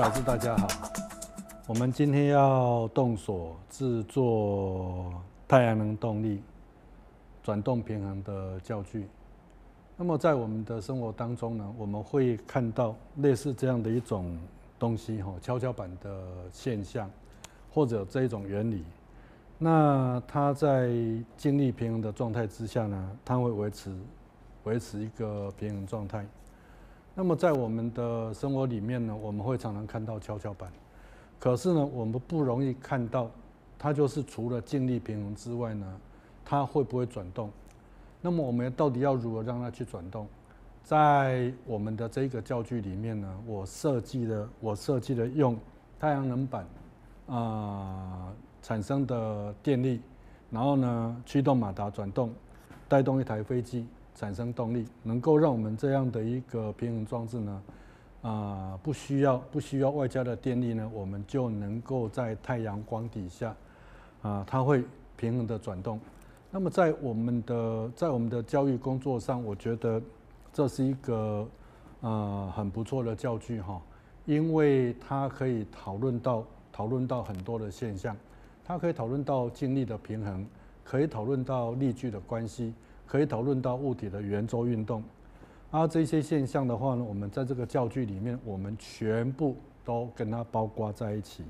老师大家好，我们今天要动手制作太阳能动力转动平衡的教具。那么在我们的生活当中呢，我们会看到类似这样的一种东西哈，跷跷板的现象，或者这一种原理。那它在静力平衡的状态之下呢，它会维持维持一个平衡状态。那么在我们的生活里面呢，我们会常常看到跷跷板，可是呢，我们不容易看到它就是除了静力平衡之外呢，它会不会转动？那么我们到底要如何让它去转动？在我们的这个教具里面呢，我设计了我设计了用太阳能板啊产生的电力，然后呢驱动马达转动，带动一台飞机。产生动力，能够让我们这样的一个平衡装置呢，啊，不需要不需要外加的电力呢，我们就能够在太阳光底下，啊，它会平衡的转动。那么在我们的在我们的教育工作上，我觉得这是一个呃很不错的教具哈，因为它可以讨论到讨论到很多的现象，它可以讨论到静力的平衡，可以讨论到力矩的关系。可以讨论到物体的圆周运动，而这些现象的话呢，我们在这个教具里面，我们全部都跟它包括在一起。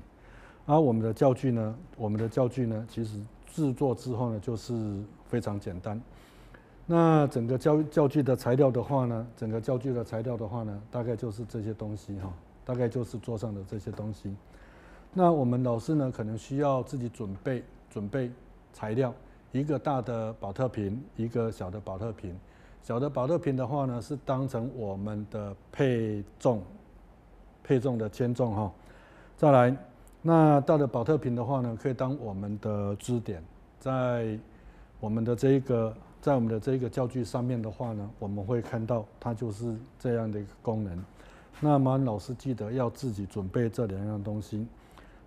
而我们的教具呢，我们的教具呢，其实制作之后呢，就是非常简单。那整个教教具的材料的话呢，整个教具的材料的话呢，大概就是这些东西哈，大概就是桌上的这些东西。那我们老师呢，可能需要自己准备准备材料。一个大的保特瓶，一个小的保特瓶。小的保特瓶的话呢，是当成我们的配重，配重的铅重哈。再来，那大的保特瓶的话呢，可以当我们的支点，在我们的这一个，在我们的这一个教具上面的话呢，我们会看到它就是这样的一个功能。那么老师记得要自己准备这两样东西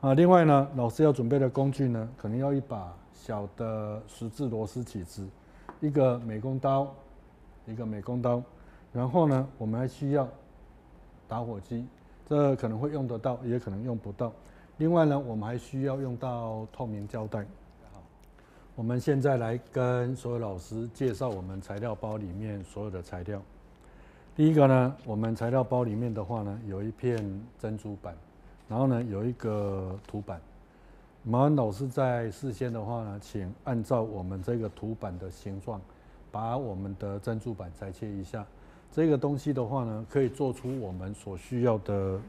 啊。另外呢，老师要准备的工具呢，可能要一把。小的十字螺丝起子，一个美工刀，一个美工刀，然后呢，我们还需要打火机，这可能会用得到，也可能用不到。另外呢，我们还需要用到透明胶带。好，我们现在来跟所有老师介绍我们材料包里面所有的材料。第一个呢，我们材料包里面的话呢，有一片珍珠板，然后呢，有一个图板。马恩老师在事先的话呢，请按照我们这个图板的形状，把我们的珍珠板裁切一下。这个东西的话呢，可以做出我们所需要的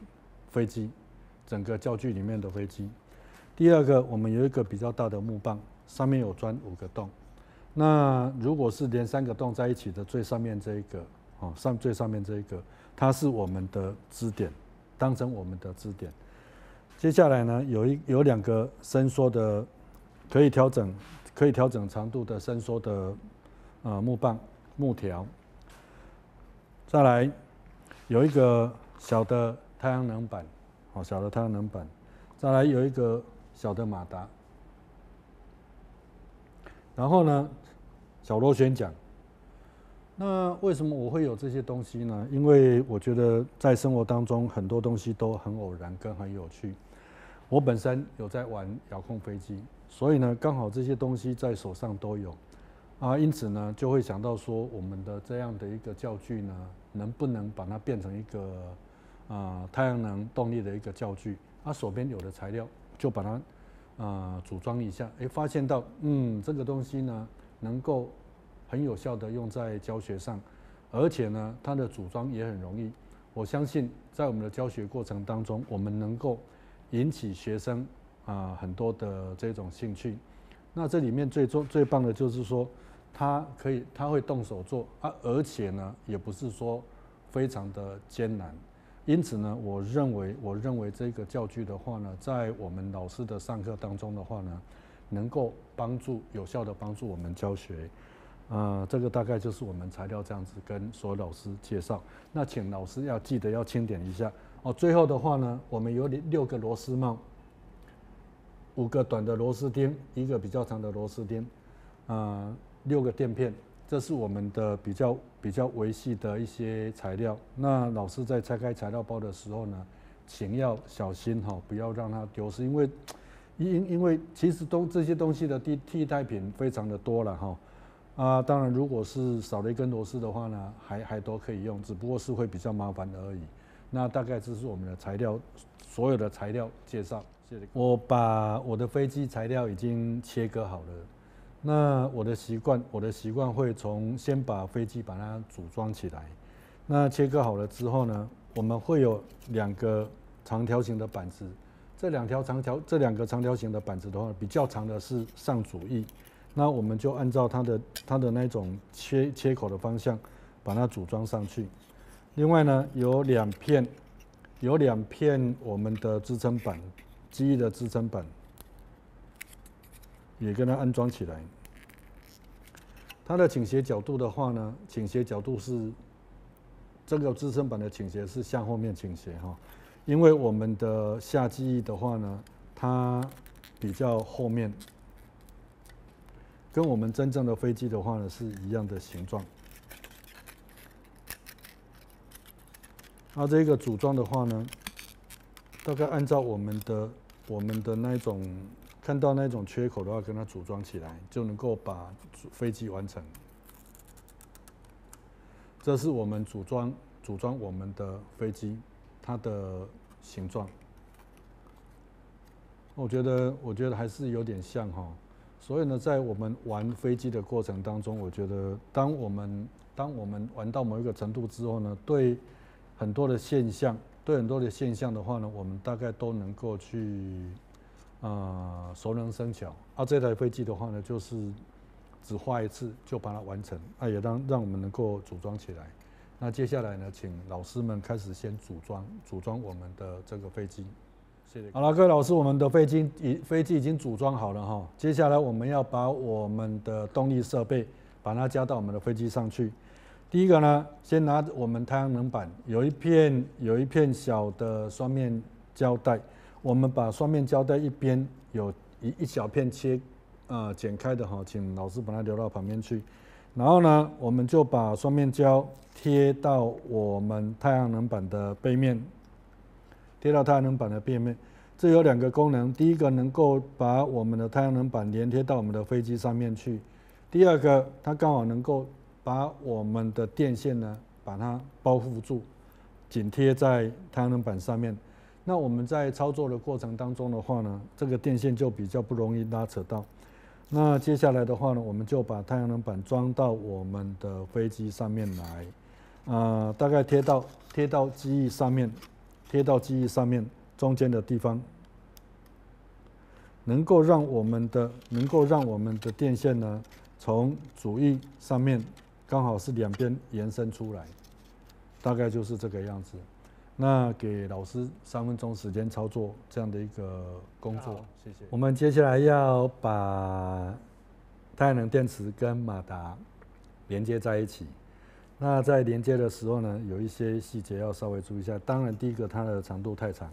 飞机，整个教具里面的飞机。第二个，我们有一个比较大的木棒，上面有钻五个洞。那如果是连三个洞在一起的，最上面这一个，哦，上最上面这一个，它是我们的支点，当成我们的支点。接下来呢，有一有两个伸缩的，可以调整可以调整长度的伸缩的呃木棒木条。再来有一个小的太阳能板，哦小的太阳能板。再来有一个小的马达。然后呢，小螺旋桨。那为什么我会有这些东西呢？因为我觉得在生活当中很多东西都很偶然跟很有趣。我本身有在玩遥控飞机，所以呢，刚好这些东西在手上都有，啊，因此呢，就会想到说，我们的这样的一个教具呢，能不能把它变成一个啊太阳能动力的一个教具？啊，手边有的材料就把它啊组装一下，哎，发现到嗯，这个东西呢，能够很有效的用在教学上，而且呢，它的组装也很容易。我相信在我们的教学过程当中，我们能够。引起学生啊很多的这种兴趣，那这里面最重最棒的就是说，他可以他会动手做啊，而且呢也不是说非常的艰难，因此呢，我认为我认为这个教具的话呢，在我们老师的上课当中的话呢，能够帮助有效的帮助我们教学，啊，这个大概就是我们材料这样子跟所有老师介绍，那请老师要记得要清点一下。哦，最后的话呢，我们有六个螺丝帽，五个短的螺丝钉，一个比较长的螺丝钉，啊，六个垫片，这是我们的比较比较维系的一些材料。那老师在拆开材料包的时候呢，请要小心哈，不要让它丢失，因为因因为其实都这些东西的替替代品非常的多了哈。啊，当然如果是少了一根螺丝的话呢，还还都可以用，只不过是会比较麻烦而已。那大概这是我们的材料，所有的材料介绍。谢谢。我把我的飞机材料已经切割好了。那我的习惯，我的习惯会从先把飞机把它组装起来。那切割好了之后呢，我们会有两个长条形的板子。这两条长条，这两个长条形的板子的话，比较长的是上主翼。那我们就按照它的它的那种切切口的方向，把它组装上去。另外呢，有两片有两片我们的支撑板，机翼的支撑板，也跟它安装起来。它的倾斜角度的话呢，倾斜角度是这个支撑板的倾斜是向后面倾斜哈，因为我们的下机翼的话呢，它比较后面。跟我们真正的飞机的话呢是一样的形状。那这个组装的话呢，大概按照我们的我们的那种看到那种缺口的话，跟它组装起来，就能够把飞机完成。这是我们组装组装我们的飞机它的形状。我觉得我觉得还是有点像哈。所以呢，在我们玩飞机的过程当中，我觉得，当我们当我们玩到某一个程度之后呢，对很多的现象，对很多的现象的话呢，我们大概都能够去啊熟能生巧。啊，这台飞机的话呢，就是只画一次就把它完成，啊，也让让我们能够组装起来。那接下来呢，请老师们开始先组装组装我们的这个飞机。好了，各位老师，我们的飞机已飞机已经组装好了哈。接下来我们要把我们的动力设备把它加到我们的飞机上去。第一个呢，先拿我们太阳能板，有一片有一片小的双面胶带，我们把双面胶带一边有一一小片切啊剪开的哈，请老师把它留到旁边去。然后呢，我们就把双面胶贴到我们太阳能板的背面。贴到太阳能板的背面，这有两个功能。第一个能够把我们的太阳能板连贴到我们的飞机上面去；第二个，它刚好能够把我们的电线呢，把它包覆住，紧贴在太阳能板上面。那我们在操作的过程当中的话呢，这个电线就比较不容易拉扯到。那接下来的话呢，我们就把太阳能板装到我们的飞机上面来，啊，大概贴到贴到机翼上面。贴到机翼上面中间的地方，能够让我们的能够让我们的电线呢，从主翼上面刚好是两边延伸出来，大概就是这个样子。那给老师三分钟时间操作这样的一个工作，谢谢。我们接下来要把太阳能电池跟马达连接在一起。那在连接的时候呢，有一些细节要稍微注意一下。当然，第一个它的长度太长，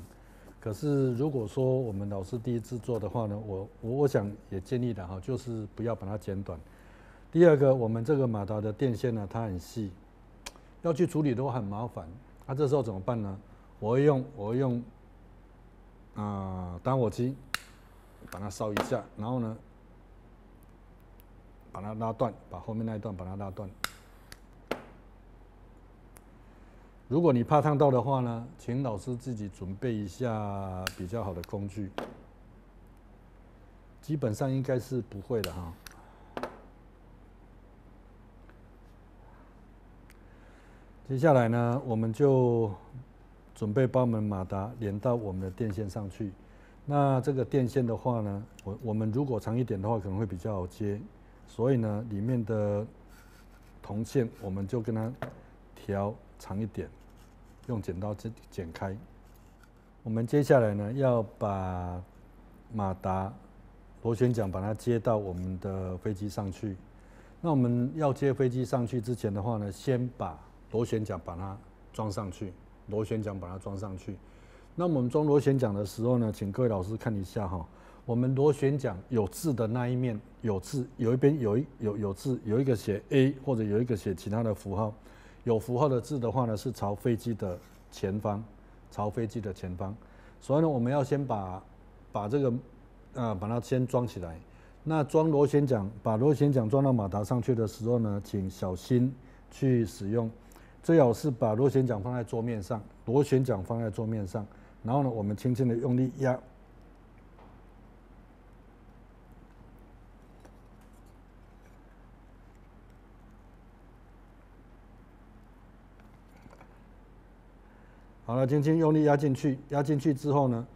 可是如果说我们老师第一次做的话呢，我我我想也建议的哈，就是不要把它剪短。第二个，我们这个马达的电线呢，它很细，要去处理都很麻烦。那这时候怎么办呢？我会用我会用啊打火机把它烧一下，然后呢把它拉断，把后面那一段把它拉断。如果你怕烫到的话呢，请老师自己准备一下比较好的工具。基本上应该是不会的哈。接下来呢，我们就准备把我们马达连到我们的电线上去。那这个电线的话呢，我我们如果长一点的话，可能会比较好接。所以呢，里面的铜线我们就跟它调长一点。用剪刀剪剪开。我们接下来呢，要把马达螺旋桨把它接到我们的飞机上去。那我们要接飞机上去之前的话呢，先把螺旋桨把它装上去。螺旋桨把它装上去。那我们装螺旋桨的时候呢，请各位老师看一下哈，我们螺旋桨有字的那一面有字，有一边有一有有字，有一个写 A 或者有一个写其他的符号。有符号的字的话呢，是朝飞机的前方，朝飞机的前方。所以呢，我们要先把把这个啊把它先装起来。那装螺旋桨，把螺旋桨装到马达上去的时候呢，请小心去使用，最好是把螺旋桨放在桌面上，螺旋桨放在桌面上，然后呢，我们轻轻的用力压。好了，轻轻用力压进去，压进去之后呢，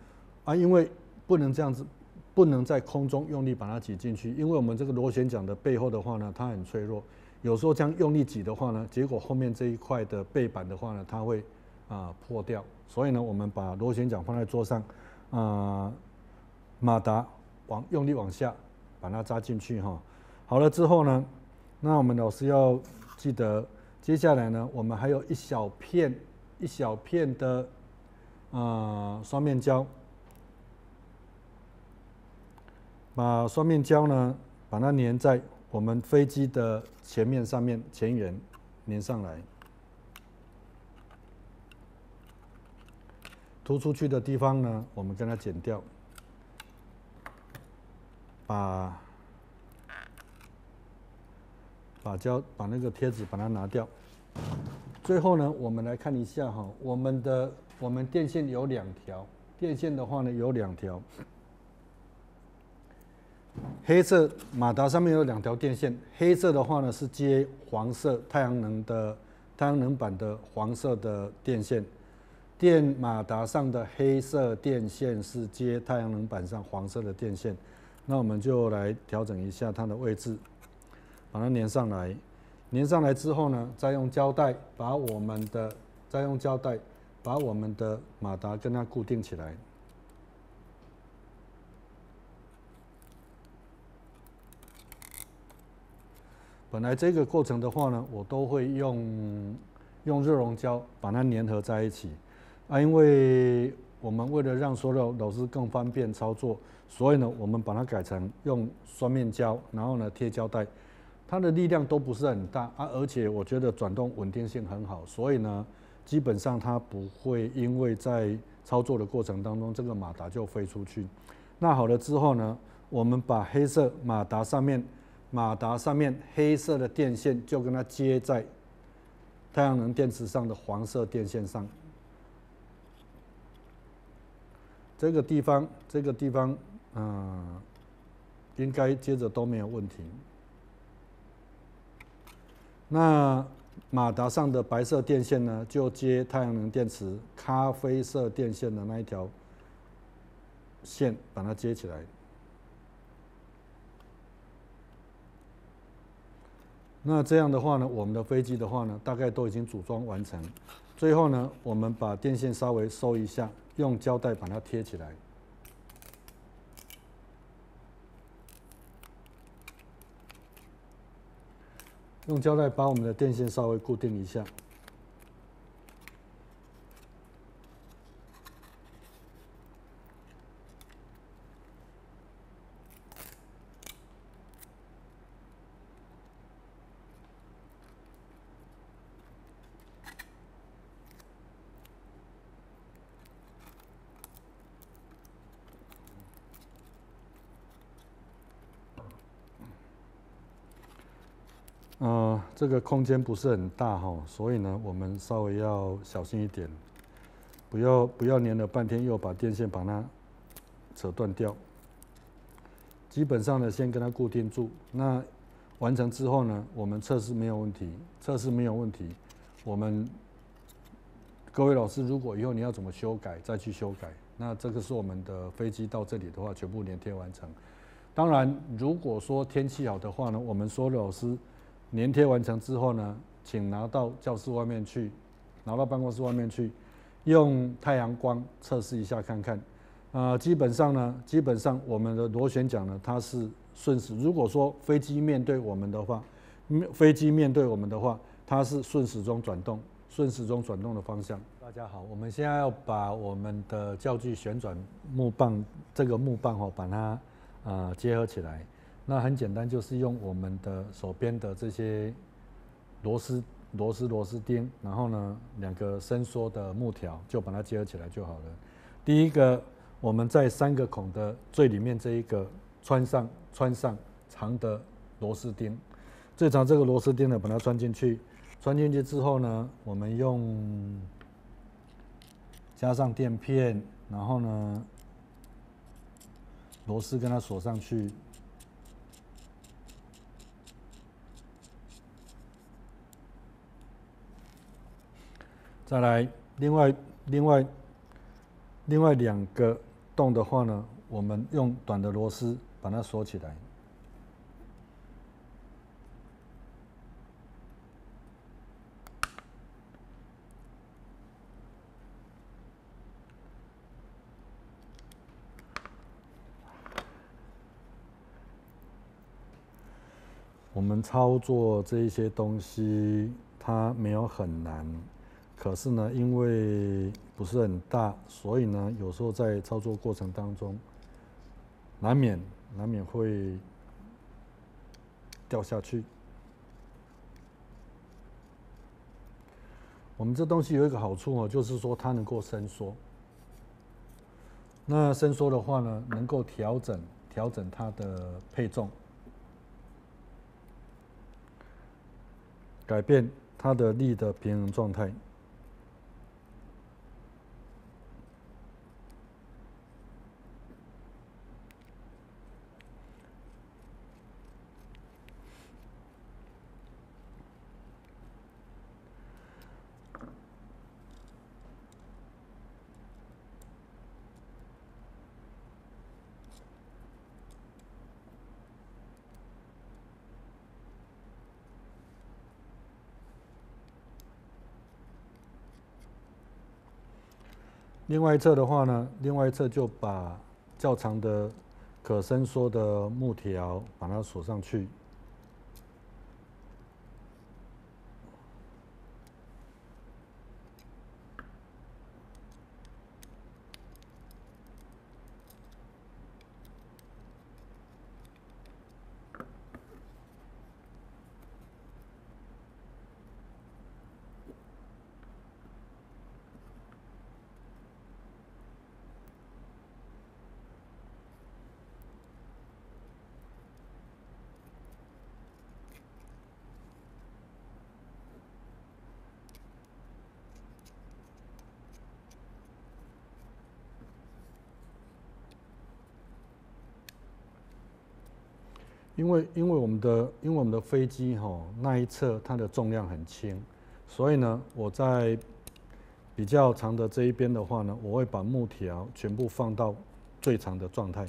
啊，因为不能这样子，不能在空中用力把它挤进去，因为我们这个螺旋桨的背后的话呢，它很脆弱，有时候这样用力挤的话呢，结果后面这一块的背板的话呢，它会啊破掉，所以呢，我们把螺旋桨放在桌上，啊，马达往用力往下把它扎进去哈，好了之后呢，那我们老师要记得，接下来呢，我们还有一小片。一小片的啊双面胶，把双面胶呢，把它粘在我们飞机的前面上面前缘粘上来，突出去的地方呢，我们跟它剪掉，把把胶把那个贴纸把它拿掉。最后呢，我们来看一下哈，我们的我们电线有两条，电线的话呢有两条，黑色马达上面有两条电线，黑色的话呢是接黄色太阳能的太阳能板的黄色的电线，电马达上的黑色电线是接太阳能板上黄色的电线，那我们就来调整一下它的位置，把它连上来。粘上来之后呢，再用胶带把我们的再用胶带把我们的马达跟它固定起来。本来这个过程的话呢，我都会用用热熔胶把它粘合在一起啊，因为我们为了让所有老师更方便操作，所以呢，我们把它改成用双面胶，然后呢贴胶带。它的力量都不是很大啊，而且我觉得转动稳定性很好，所以呢，基本上它不会因为在操作的过程当中，这个马达就飞出去。那好了之后呢，我们把黑色马达上面，马达上面黑色的电线就跟它接在太阳能电池上的黄色电线上。这个地方，这个地方，嗯，应该接着都没有问题。那马达上的白色电线呢，就接太阳能电池咖啡色电线的那一条线，把它接起来。那这样的话呢，我们的飞机的话呢，大概都已经组装完成。最后呢，我们把电线稍微收一下，用胶带把它贴起来。用胶带把我们的电线稍微固定一下。呃，这个空间不是很大哈，所以呢，我们稍微要小心一点，不要不要粘了半天又把电线把它扯断掉。基本上呢，先跟它固定住。那完成之后呢，我们测试没有问题，测试没有问题。我们各位老师，如果以后你要怎么修改，再去修改。那这个是我们的飞机到这里的话，全部粘贴完成。当然，如果说天气好的话呢，我们所有老师。粘贴完成之后呢，请拿到教室外面去，拿到办公室外面去，用太阳光测试一下看看。啊，基本上呢，基本上我们的螺旋桨呢，它是顺时。如果说飞机面对我们的话，飞机面对我们的话，它是顺时钟转动，顺时钟转动的方向。大家好，我们现在要把我们的教具旋转木棒这个木棒哦，把它啊结合起来。那很简单，就是用我们的手边的这些螺丝螺丝、螺丝钉，然后呢两个伸缩的木条，就把它结合起来就好了。第一个，我们在三个孔的最里面这一个穿上穿上长的螺丝钉，最长这个螺丝钉呢，把它穿进去。穿进去之后呢，我们用加上垫片，然后呢螺丝跟它锁上去。再来，另外另外另外两个洞的话呢，我们用短的螺丝把它锁起来。我们操作这一些东西，它没有很难。可是呢，因为不是很大，所以呢，有时候在操作过程当中，难免难免会掉下去。我们这东西有一个好处哦，就是说它能够伸缩。那伸缩的话呢，能够调整调整它的配重，改变它的力的平衡状态。另外一侧的话呢，另外一侧就把较长的可伸缩的木条把它锁上去。因为因为我们的因为我们的飞机哈那一侧它的重量很轻，所以呢，我在比较长的这一边的话呢，我会把木条全部放到最长的状态。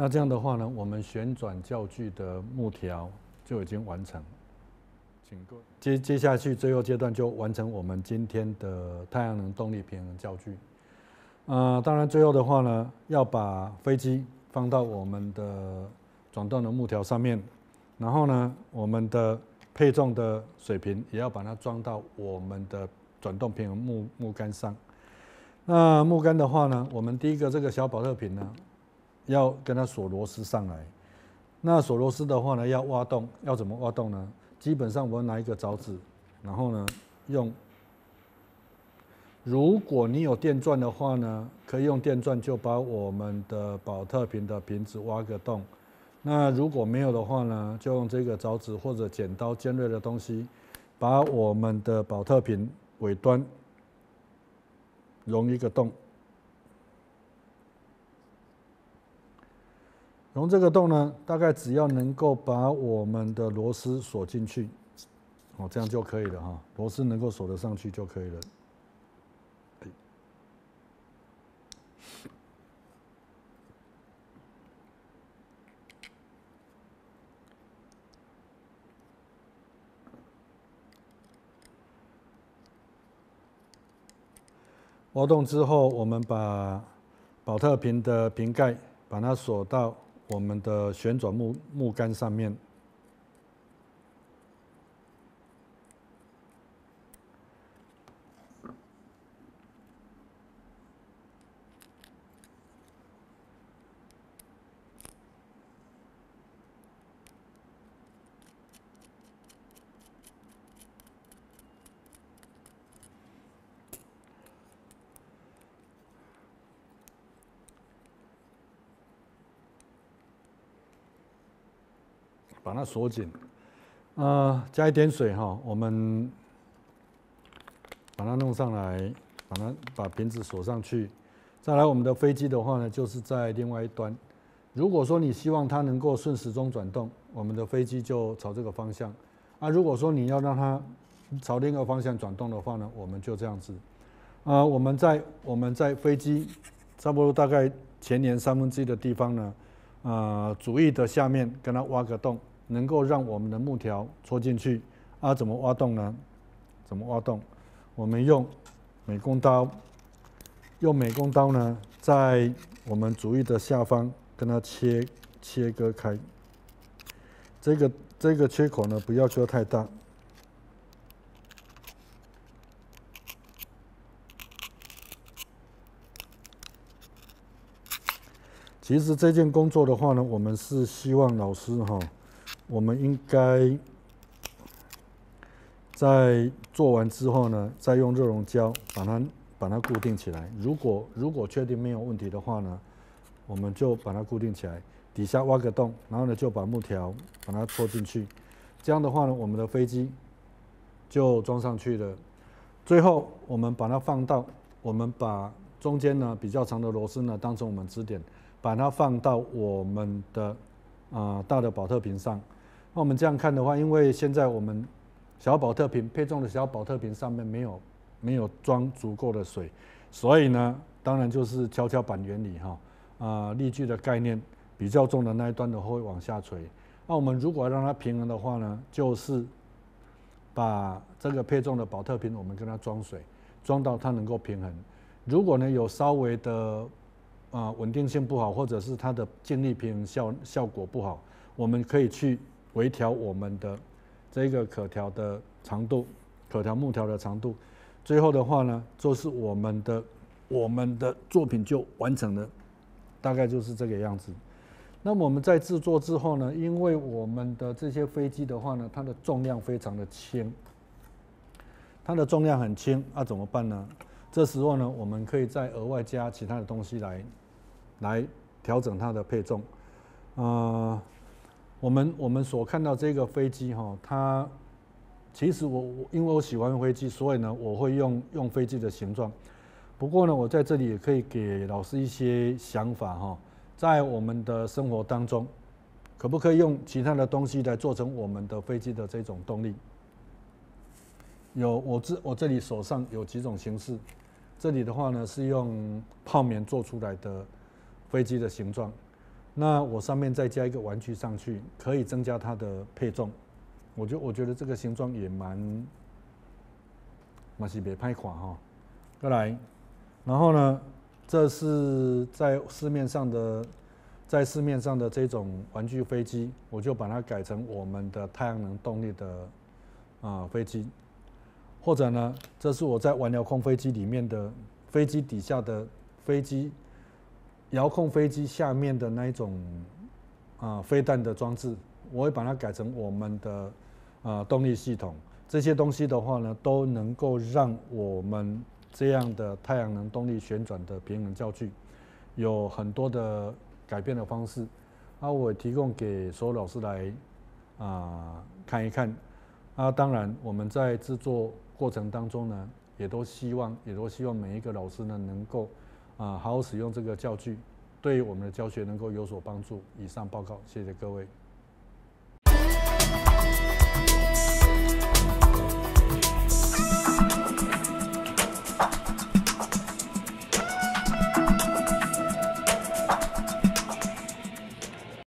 那这样的话呢，我们旋转教具的木条就已经完成。请各位接接下去最后阶段就完成我们今天的太阳能动力平衡教具。呃，当然最后的话呢，要把飞机放到我们的转动的木条上面，然后呢，我们的配重的水平也要把它装到我们的转动平衡木木杆上。那木杆的话呢，我们第一个这个小保特瓶呢。要跟它锁螺丝上来，那锁螺丝的话呢，要挖洞，要怎么挖洞呢？基本上我拿一个凿子，然后呢，用，如果你有电钻的话呢，可以用电钻就把我们的保特瓶的瓶子挖个洞。那如果没有的话呢，就用这个凿子或者剪刀尖锐的东西，把我们的保特瓶尾端融一个洞。从这个洞呢大概只要能够把我们的螺丝锁进去哦这样就可以了哈螺丝能够锁得上去就可以了。挖洞之后我们把宝特瓶的瓶盖把它锁到我们的旋转木木杆上面。把它锁紧，呃，加一点水哈，我们把它弄上来，把它把瓶子锁上去。再来，我们的飞机的话呢，就是在另外一端。如果说你希望它能够顺时钟转动，我们的飞机就朝这个方向。啊，如果说你要让它朝另一个方向转动的话呢，我们就这样子。啊，我们在我们在飞机差不多大概前年三分之一的地方呢，啊，主翼的下面跟它挖个洞。能够让我们的木条戳进去啊？怎么挖洞呢？怎么挖洞？我们用美工刀，用美工刀呢，在我们主翼的下方跟它切切割开。这个这个缺口呢，不要求太大。其实这件工作的话呢，我们是希望老师哈。我们应该在做完之后呢，再用热熔胶把它把它固定起来。如果如果确定没有问题的话呢，我们就把它固定起来，底下挖个洞，然后呢就把木条把它戳进去。这样的话呢，我们的飞机就装上去了。最后我们把它放到，我们把中间呢比较长的螺丝呢当成我们支点，把它放到我们的啊大的保特瓶上。那我们这样看的话，因为现在我们小保特瓶配重的小保特瓶上面没有没有装足够的水，所以呢，当然就是跷跷板原理哈啊，力矩的概念，比较重的那一端的会往下垂。那我们如果让它平衡的话呢，就是把这个配重的保特瓶我们跟它装水，装到它能够平衡。如果呢有稍微的啊稳定性不好，或者是它的静力平衡效效果不好，我们可以去。微调我们的这个可调的长度，可调木条的长度，最后的话呢，就是我们的我们的作品就完成了，大概就是这个样子。那么我们在制作之后呢，因为我们的这些飞机的话呢，它的重量非常的轻，它的重量很轻，那怎么办呢？这时候呢，我们可以再额外加其他的东西来来调整它的配重，啊。我们我们所看到这个飞机哈，它其实我我因为我喜欢飞机，所以呢我会用用飞机的形状。不过呢，我在这里也可以给老师一些想法哈，在我们的生活当中，可不可以用其他的东西来做成我们的飞机的这种动力？有我这我这里手上有几种形式，这里的话呢是用泡棉做出来的飞机的形状。那我上面再加一个玩具上去，可以增加它的配重。我就我觉得这个形状也蛮，蛮是别拍垮哈。再来，然后呢，这是在市面上的，在市面上的这种玩具飞机，我就把它改成我们的太阳能动力的啊飞机。或者呢，这是我在玩遥控飞机里面的飞机底下的飞机。遥控飞机下面的那一种啊飞弹的装置，我会把它改成我们的啊动力系统。这些东西的话呢，都能够让我们这样的太阳能动力旋转的平衡教具有很多的改变的方式。啊，我提供给所有老师来啊看一看。啊，当然我们在制作过程当中呢，也都希望，也都希望每一个老师呢能够。啊，好好使用这个教具，对于我们的教学能够有所帮助。以上报告，谢谢各位。